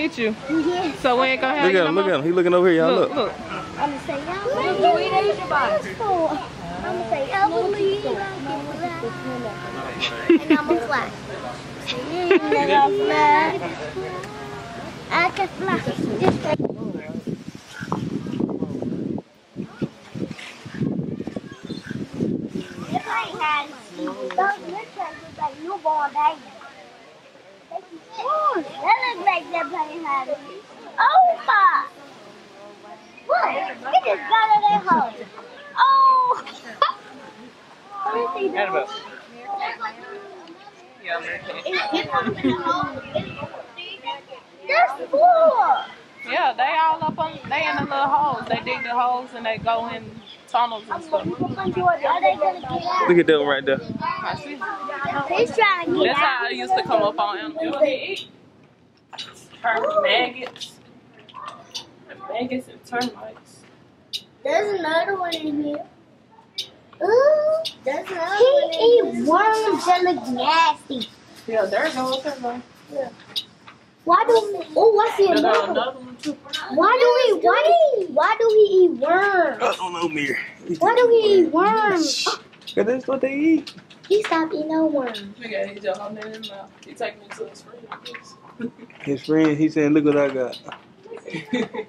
You gonna let him eat you? Yeah. So we ain't gonna have Look you at no him, look more? at him. He looking over here, y'all. Look, Look. look. I'm gonna say, y'all believe I can fly. I'm gonna say, I believe I can fly. And I'm gonna fly. I can fly. Just like If I had, those pictures look like newborn babies. Ooh, that looks like they're playing hide and seek. Oh my! Look, he just got out of that hole. Oh! Let me see Annabelle. That's cool. Yeah, they all up on, they in the little holes. They dig the holes and they go in tunnels and stuff. Are gonna? Look at that one right there. I see. He's trying to get That's how. I used to come up on animals. They eat her maggots. Maggots and termites. There's another one in here. Ooh, there's another he eat worms that look nasty. Yeah, there it goes. There it goes. Why do? Oh, I see There another one. another one too. Why do we Why do? Why do he eat worms? I don't know, Mir. Why do we eat worms? Cause that's what they eat. He stopped eating no worms. Look at he just holding it in his mouth. He taking it to his friend. His friend, he saying, look what I got.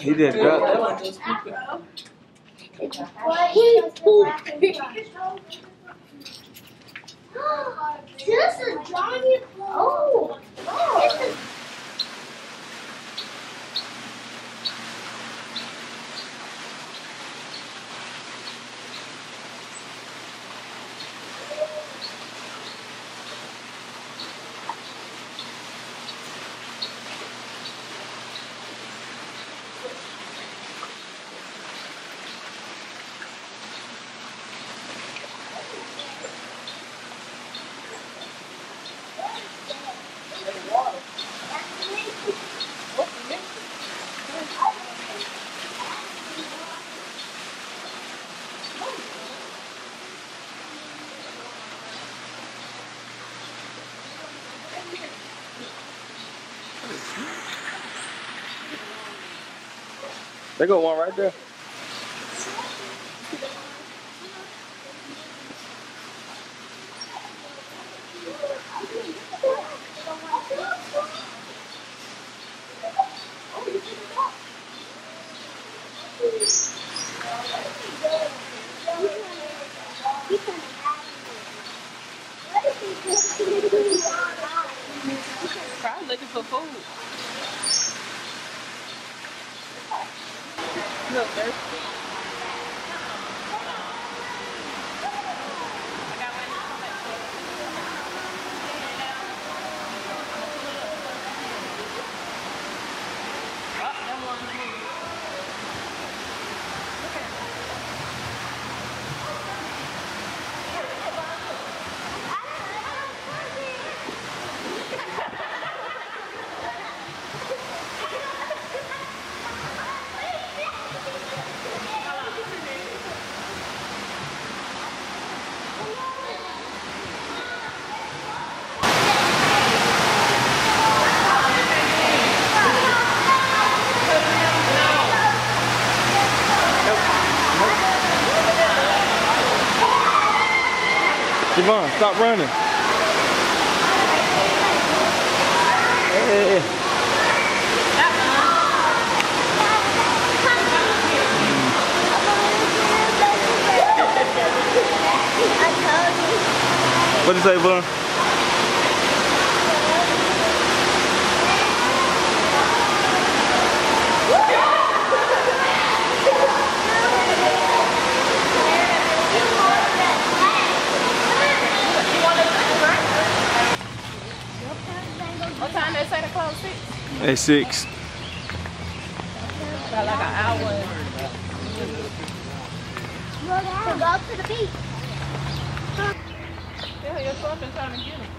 He just Yeah, got that one. He pooped. this is giant. Oh, oh. They got one right there. Probably looking for food. Look, there's Oh, that one's moving. Javon, stop running. Hey, hey, hey. What you say, Vaughn? What time they say to close Hey, six. Got like an hour. To go to the beach. Yeah, your something trying to get him.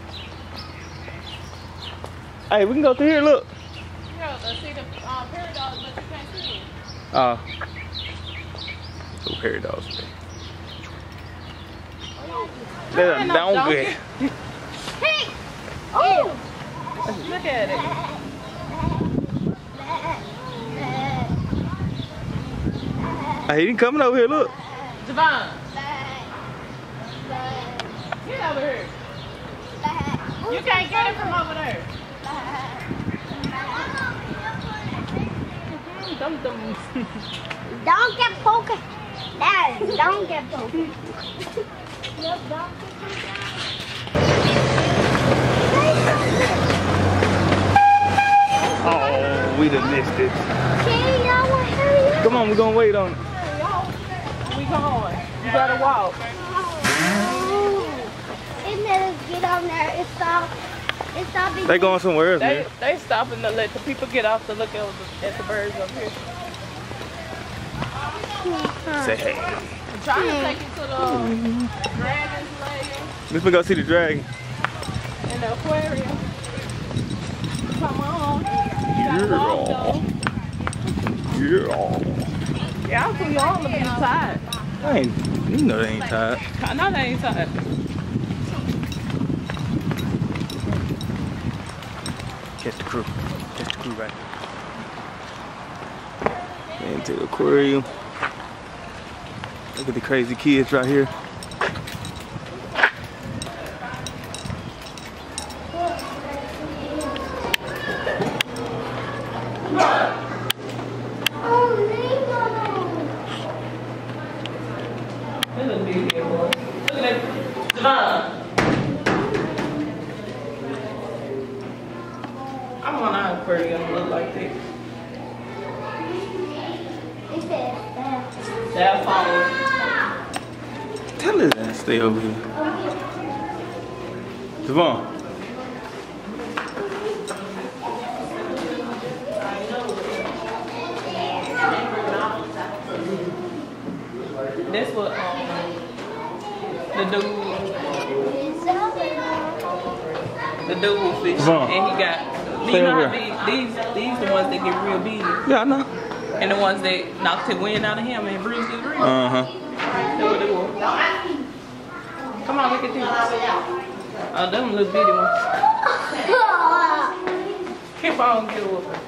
Hey, we can go through here, look. Yeah, let's see the um, paradox, but you can't see it. Uh, so prairie dogs. Oh, That's a donkey. Hey! Oh, look at it. Hey, he coming over here, look. Javon, get over here. You can't get it from over there. Dum dum. Don't get poking. Dad, don't get poking. Oh, we done missed it. Okay, y'all want to hurry up? Come on, we're gonna wait on it. We going. You better walk. It never get on there. It's stop. It's stopping. They going somewhere else, They man. they stopping to let the people get off to look at the, at the birds up here. Say hey. I'm trying to take you to the dragon's lair Let's go see the dragon. and the aquarium. Come on. Yeah. Yeah. Yeah, I'll put you all to be tired. I ain't, you know they ain't tired. I know they ain't tired. Catch the crew. Catch the crew right here. Into the aquarium. Look at the crazy kids right here. Oh, Nemo. This is a big deal, boy. Look at that. Javon. I want our aquarium to look like this. It says that. That phone. Tell his ass stay over here. Devon. That's what um, the dude, the dude fish, Vaughn. and he got. Stay You know over how these these the ones that get real big, Yeah, I know. and the ones that knocked the wind out of him and bruised his ribs. Uh huh. That's what they were. Come on, look at these. Oh, them little bitty ones. Keep on, get over.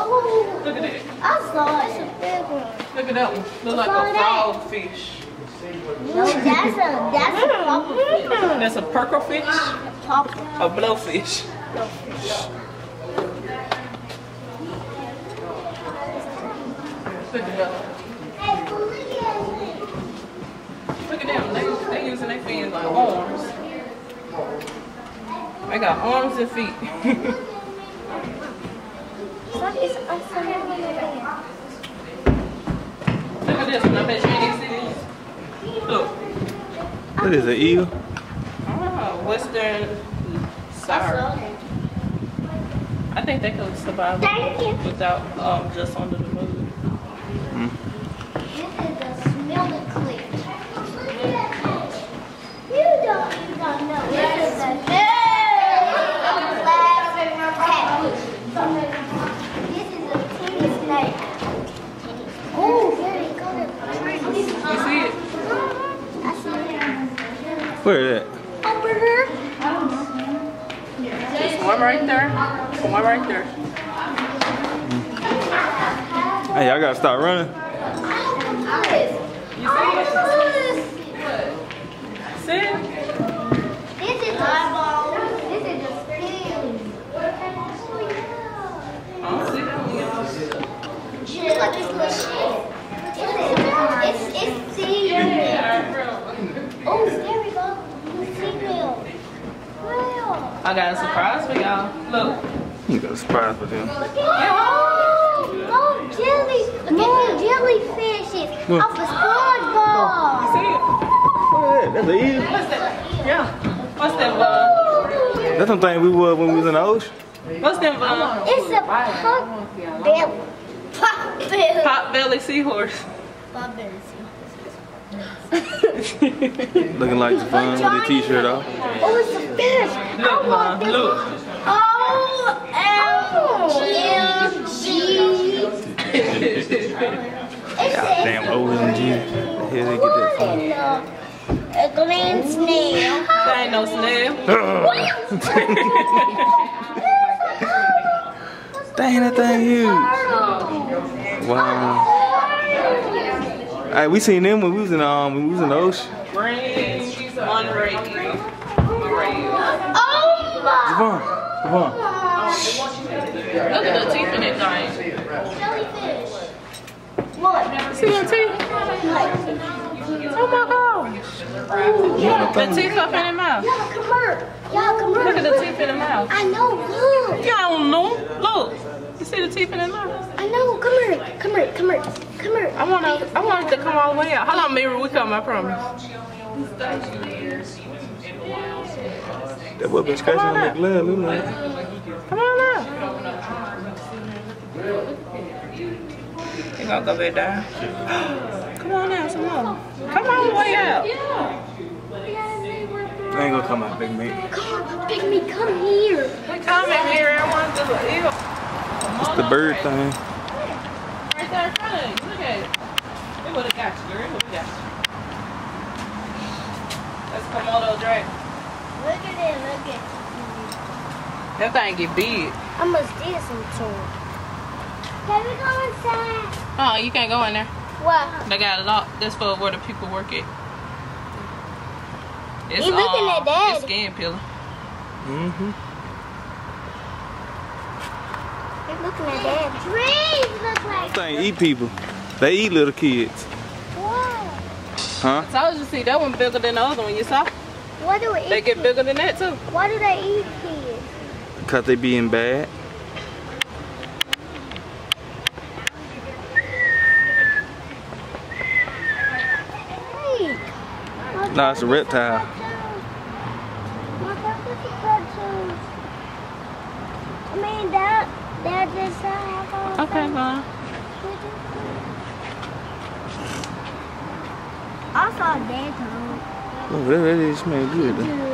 Oh, Look at that. I saw it. It's a big one. Look at that one. Look like a frog fish. No, that's a that's a puffer fish. That's a perker fish, Puffer. a blowfish. Look at that. Look at them. They, they using their fins like arms. They got arms and feet. What is a salmon? Look at this one. I bet you ain't see these. Look. What is an eagle? Western sour. I think they could survive Thank you. without um, just under the moon. This is a smell one right there. One right there. Hey, I gotta start running. You see it? See? This is eyeball. This is a skin. Oh, yeah. I don't see that one, y'all. Look at this little shit. It's, it's sea. Oh, there we go. The seagull. Wow. I got a surprise for y'all. Look. You got a surprise with them. Oh, more jelly, more jellyfishes Look. off of SpongeBob. See it? What is that? That's an eagle. What's that? Yeah. What's that, Vaughn? That's something we was when we was in the ocean. What's that, Vaughn? It's a pop belly. Pop belly. Pot belly seahorse. Pop belly. Looking like Devon with a t-shirt off. Oh, it's a fish. Look, I want this. Look. O M G. It Damn OMG. Here they get that from. It green snail. That ain't no snail. Dang, that thing huge. Wow. Hey, we seen them when we was in um when we was in the ocean. Green Monterey. Monterey. Oh my! Devon, Devon. Look at the teeth in that thing. Jellyfish. What? See the teeth? Oh my gosh. The teeth up in the mouth. Y'all come here. Y'all come here. Look at the teeth in the mouth. I know. Look. You don't know. Look. You see the teeth in the mouth? I know. Come here. Come here. Come here. Come here. I want to. I want it to come all the way out. Hold on, Mary. We come. I promise. That boy been scratching on that glove, look like. Come on now. You gonna go back down? Come on now, some more. Come all the way out. I ain't gonna come out, big mate. Come on, Big me. Come here. Come in, Mary. I want to do it. Ew. It's the bird thing. Right there in front of you. Look at it. It would have got you, girl. It would have got you. That's Komodo dragon. Look at it. Look at it. That thing get big. I must do some too. Can we go inside? Oh, you can't go in there. What? They got a lot. That's for where the people work at. It's, You looking at that? Daddy. It's skin peeling. Mm-hmm. You're looking at that. Trees look like. Thing eat people. They eat little kids. What? Huh? I told you, see, that one bigger than the other one. You saw? What do we eat? They get bigger than that too. Why do they eat kids? Cause they being bad. Hey. Nah, it's a reptile. My purpose is cartoons. I mean, that, that just have Okay, fine. I saw that too. Oh, that really smell good though.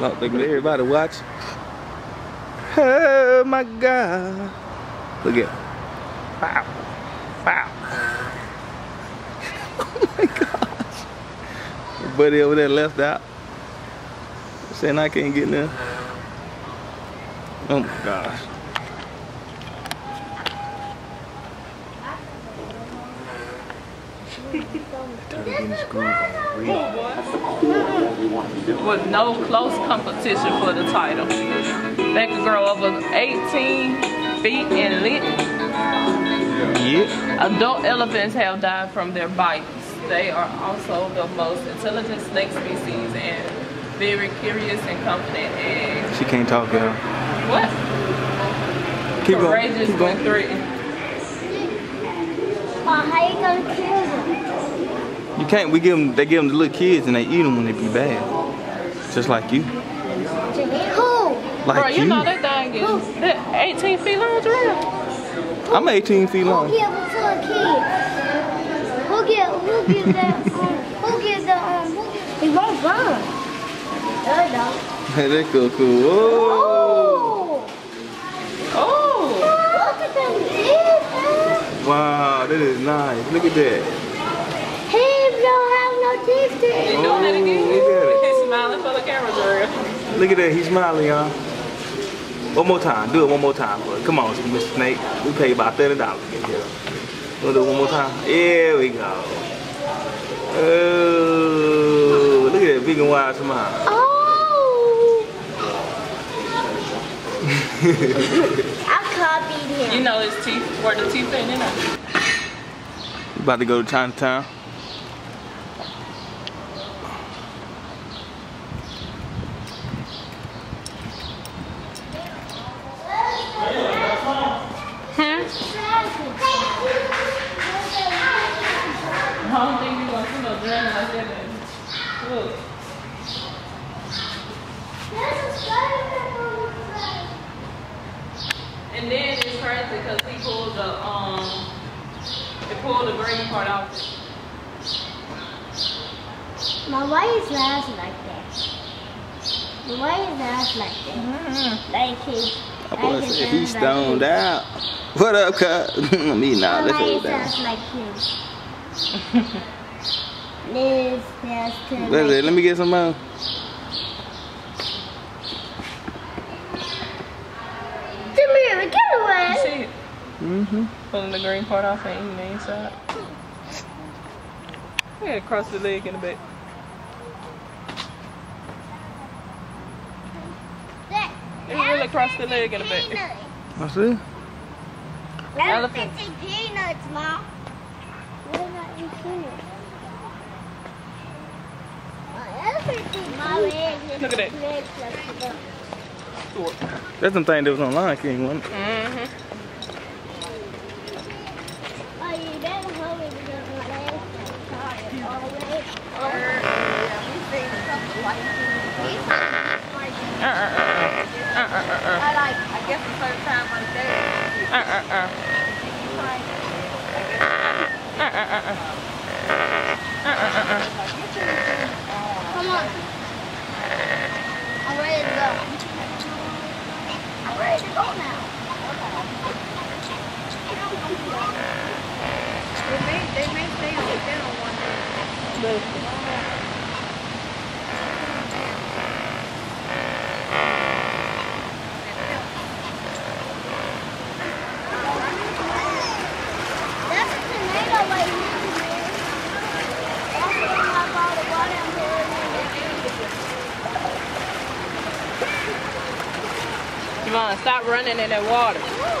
Look, look at everybody watch. Oh my God. Look at Wow. Wow. oh my gosh. Buddy over there left out. Saying I can't get in there. Oh my gosh. With no close competition for the title. They could grow over 18 feet in length. Yeah. Adult elephants have died from their bites. They are also the most intelligent snake species and very curious and confident and She can't talk, y'all. what? Keep going. Keep going. threatened. Uh, how you gonna kill them? You can't. We give them. They give them to little kids, and they eat them when they be bad. Just like you. Who? Like Bro, you know that thing is that 18 feet long, Jarrell. I'm 18 feet Who long. give it to a kid? Who give, who give that, um, who give the, um, who give, he won't run. There you go. Hey, that cool, cool. Oh. Oh! Oh! Look at them. Wow, that is nice. Look at that. He don't have no teeth to You eat. doing it look at He's smiling for the camera, Jarrell. Look at that. He's smiling, y'all. One more time. Do it one more time for it. Come on, Mr. Snake. We paid about $30 to get here. Wanna do it one more time? Here we go. Oh, look at that big and wide smile. Oh! I copied him. You know his teeth, where the teeth ain't in it. About to go to Chinatown. I don't think you're gonna see no dragon like that. man. Look. And then it's crazy because he pulled the um, they pulled the green part out. Now, why is that like that? Why is that like that? Like he. My boy said he's stoned out. What up, cuz? Me nah, let's Why hold down. like him? Liz, yes, to That's it. Let me get some more. Samira, get You away. see it? Mm-hmm. Pulling the green part off and eating the inside. Yeah, cross the leg in a bit. That, You really cross the leg in a bit. peanuts. What's this? Elephant. Elephants eat peanuts, Mom. What about you peanuts? Uh, elephants eat my legs. Look at that. Legs like that. Short. That's some thing that was on Lion King, wasn't it? Mm-hmm. Oh, you better hurry because my legs are tired already. Uh, uh, uh, uh. Uh, uh, uh, uh. I like, I guess a certain time on the day. Uh, uh. Uh, uh, uh, uh. Uh, uh, uh, uh. Come on. I'm ready to go. I'm ready to go now. They may, they may stay on the dinner one day. That's a tomato right here, man. That's the one I bought the water and put it in there. Stop running in that water.